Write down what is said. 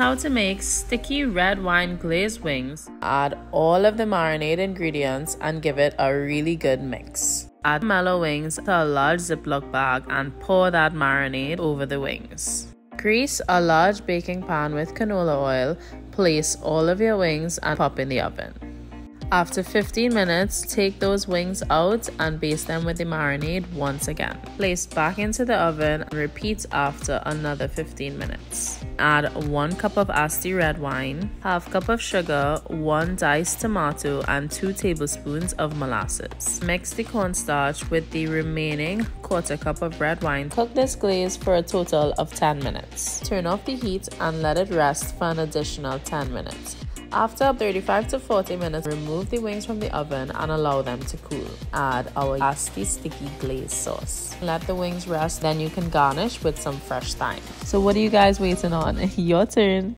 How to make sticky red wine glazed wings. Add all of the marinade ingredients and give it a really good mix. Add mellow wings to a large Ziploc bag and pour that marinade over the wings. Grease a large baking pan with canola oil, place all of your wings and pop in the oven. After 15 minutes, take those wings out and baste them with the marinade once again. Place back into the oven and repeat after another 15 minutes. Add 1 cup of Asti red wine, half cup of sugar, 1 diced tomato and 2 tablespoons of molasses. Mix the cornstarch with the remaining quarter cup of red wine. Cook this glaze for a total of 10 minutes. Turn off the heat and let it rest for an additional 10 minutes. After 35 to 40 minutes, remove the wings from the oven and allow them to cool. Add our Asti sticky glaze sauce. Let the wings rest, then you can garnish with some fresh thyme. So what are you guys waiting on? Your turn.